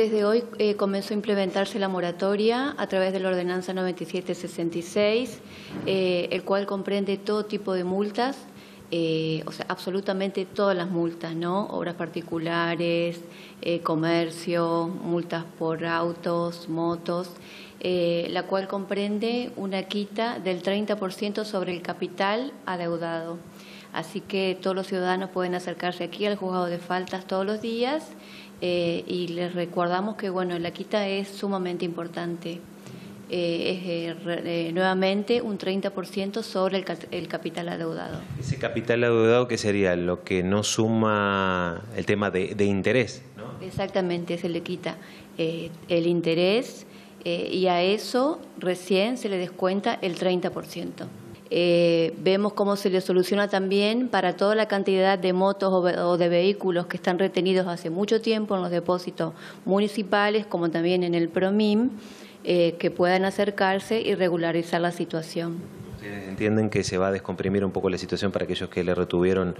Desde hoy eh, comenzó a implementarse la moratoria a través de la ordenanza 9766, eh, el cual comprende todo tipo de multas, eh, o sea, absolutamente todas las multas, ¿no? Obras particulares, comercio, multas por autos, motos, la cual comprende una quita del 30% sobre el capital adeudado. Así que todos los ciudadanos pueden acercarse aquí al juzgado de faltas todos los días eh, y les recordamos que bueno, la quita es sumamente importante. Eh, es eh, nuevamente un 30% sobre el, el, capital adeudado. Ese capital adeudado, ¿qué sería? Lo que no suma el tema de, de interés, ¿no? Exactamente, se le quita el interés y a eso recién se le descuenta el 30%. Eh, vemos cómo se le soluciona también para toda la cantidad de motos o, de vehículos que están retenidos hace mucho tiempo en los depósitos municipales, como también en el PROMIM, eh, que puedan acercarse y regularizar la situación. ¿Ustedes entienden que se va a descomprimir un poco la situación para aquellos que le retuvieron,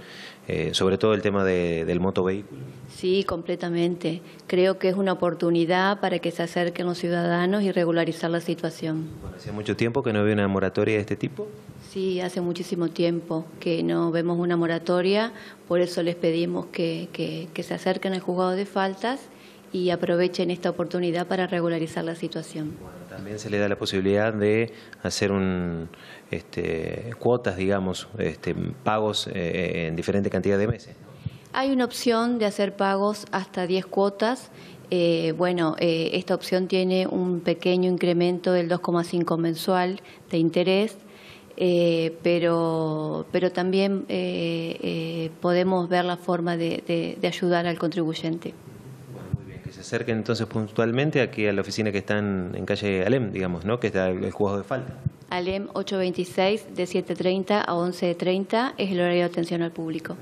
eh, sobre todo el tema de, del motovehículo? Sí, completamente. Creo que es una oportunidad para que se acerquen los ciudadanos y regularizar la situación. Bueno, ¿Hace mucho tiempo que no había una moratoria de este tipo? Sí, hace muchísimo tiempo que no vemos una moratoria, por eso les pedimos que, que, se acerquen al juzgado de faltas y aprovechen esta oportunidad para regularizar la situación. También se le da la posibilidad de hacer un, este, cuotas, digamos, este, pagos eh, en diferente cantidad de meses. Hay una opción de hacer pagos hasta 10 cuotas. Eh, bueno, eh, esta opción tiene un pequeño incremento del 2,5 mensual de interés eh, pero, pero también podemos ver la forma de, ayudar al contribuyente. Bueno, muy bien, que acerquen entonces puntualmente aquí a la oficina que está en, calle Alem, digamos, ¿no? que está el, juego de falta. Alem 826 de 7.30 a 11.30 es el horario de atención al público.